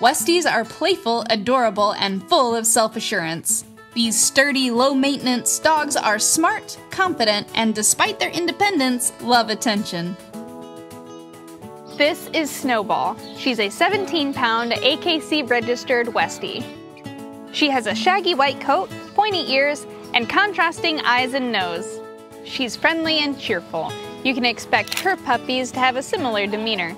Westies are playful, adorable, and full of self assurance. These sturdy, low maintenance dogs are smart, confident, and despite their independence, love attention. This is Snowball. She's a 17 pound AKC registered Westie. She has a shaggy white coat, pointy ears, and contrasting eyes and nose. She's friendly and cheerful. You can expect her puppies to have a similar demeanor.